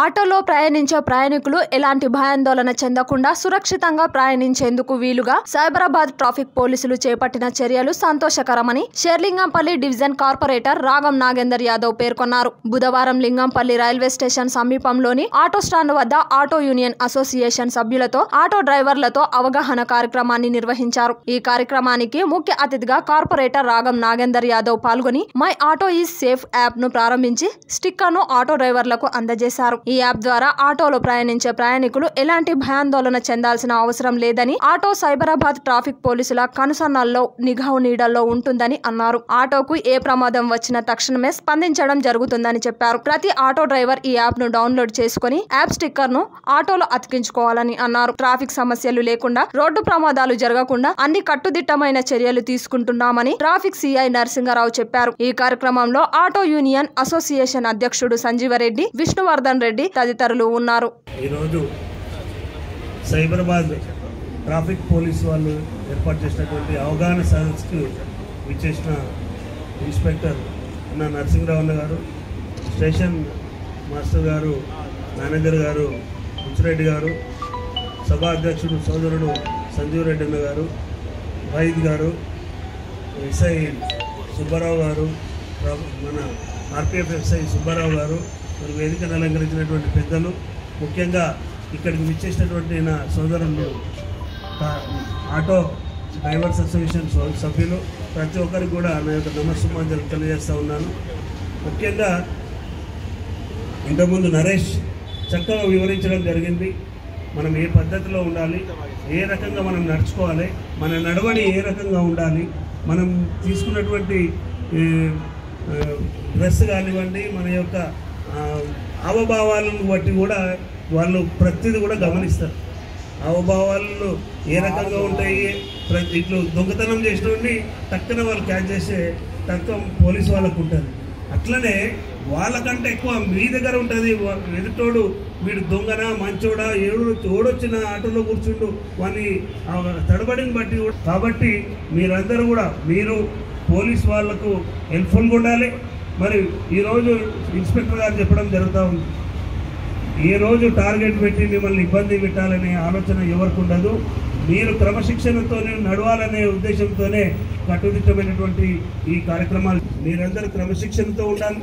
ఆటోలో ప్రయాణించే ప్రయాణికులు ఎలాంటి భయాందోళన చెందకుండా సురక్షితంగా ప్రయాణించేందుకు వీలుగా సైబరాబాద్ ట్రాఫిక్ పోలీసులు చేపట్టిన చర్యలు సంతోషకరమని షేర్లింగంపల్లి డివిజన్ కార్పొరేటర్ రాగం నాగేందర్ యాదవ్ పేర్కొన్నారు. బుధవారం లింగంపల్లి రైల్వే స్టేషన్ సమీపంలోని ఆటో స్టాండ్ వద్ద ఆటో యూనియన్ అసోసియేషన్ సభ్యులతో ఆటో డ్రైవర్లతో అవగాహన కార్యక్రమాన్ని నిర్వహించారు. ఈ కార్యక్రమానికి ముఖ్య అతిథిగా కార్పొరేటర్ రాగం నాగేందర్ యాదవ్ పాల్గొని మై ఆటో ఈజ్ సేఫ్ యాప్ను ప్రారంభించి స్టిక్కర్ను ఆటో డ్రైవర్లకు అందజేశారు. ఈ యాప్ ద్వారా ఆటోలో ప్రయాణించే ప్రయాణికులు ఎలాంటి భయాందోళన చెందాల్సిన అవసరం లేదని ఆటో సైబరాబాద్ ట్రాఫిక్ పోలీసుల కనుసన్నల్లో నిఘా నీడల్లో ఉంటుందని అన్నారు. ఆటోకు ఏ ప్రమాదం వచ్చినా తక్షణమే స్పందించడం జరుగుతుందని చెప్పారు. ప్రతి ఆటో డ్రైవర్ ఈ యాప్ను డౌన్లోడ్ చేసుకుని యాప్ స్టిక్కర్ను ఆటోలో అతికించుకోవాలని అన్నారు. ట్రాఫిక్ సమస్యలు లేకుండా రోడ్డు ప్రమాదాలు జరగకుండా అన్ని కట్టుదిట్టమైన చర్యలు తీసుకుంటున్నామని ట్రాఫిక్ సిఐ నరసింహారావు చెప్పారు. ఈ కార్యక్రమంలో ఆటో యూనియన్ అసోసియేషన్ అధ్యక్షుడు సంజీవరెడ్డి విష్ణువర్ధన్ రెడ్డి తదితరులు ఉన్నారు. ఈరోజు సైబరాబాద్ ట్రాఫిక్ పోలీస్ వాళ్ళు ఏర్పాటు చేసినటువంటి అవగాహన సదస్సుకు విచ్చేసిన ఇన్స్పెక్టర్ అన్న నరసింహరావు గారు స్టేషన్ మాస్టర్ గారు మేనేజర్ గారు బుచ్చిరెడ్డి గారు సభా అధ్యక్షుడు సోదరుడు సంజీవ్ రెడ్డి అన్న గారు వైద్ గారు ఎస్ఐ సుబ్బారావు గారు మన ఆర్పిఎఫ్ ఎస్ఐ సుబ్బారావు గారు మరి వేదికను అలంకరించినటువంటి పెద్దలు ముఖ్యంగా ఇక్కడికి విచ్చేసినటువంటి నా సోదరులు ఆటో డ్రైవర్స్ అసోసియేషన్ సభ్యులు ప్రతి ఒక్కరికి కూడా నా యొక్క నమస్సుమాంజలు తెలియజేస్తూ ఉన్నాను. ముఖ్యంగా ఇంతకుముందు నరేష్ చక్కగా వివరించడం జరిగింది. మనం ఏ పద్ధతిలో ఉండాలి ఏ రకంగా మనం నడుచుకోవాలి మన నడవడి ఏ రకంగా ఉండాలి మనం తీసుకున్నటువంటి డ్రెస్ కానివ్వండి మన యొక్క హావభావాలను బట్టి కూడా వాళ్ళు ప్రతిదీ కూడా గమనిస్తారు. హావభావాలను ఏ రకంగా ఉంటాయి ప్రతి ఇట్లు దొంగతనం చేసినోడిని టక్కున వాళ్ళు క్యాచ్ చేసే తత్వం పోలీసు వాళ్ళకు ఉంటుంది. అట్లనే వాళ్ళకంటే ఎక్కువ మీ దగ్గర ఉంటుంది ఎదుటోడు వీడు దొంగన మంచోడా ఏడు ఓడొచ్చిన ఆటోలో కూర్చుండు వాని ఆ తడబడిని బట్టి కూడా- కాబట్టి మీరందరూ కూడా మీరు పోలీస్ వాళ్ళకు హెల్ప్ఫుల్గా ఉండాలి. మరి ఈరోజు ఇన్స్పెక్టర్ గారు చెప్పడం జరుగుతూ ఉంది. ఏ రోజు టార్గెట్ పెట్టి మిమ్మల్ని ఇబ్బంది పెట్టాలనే ఆలోచన ఎవరికి ఉండదు. మీరు క్రమశిక్షణతోనే నడవాలనే ఉద్దేశంతోనే కట్టుదిట్టమైనటువంటి ఈ కార్యక్రమాలు. మీరందరూ క్రమశిక్షణతో ఉండాలి.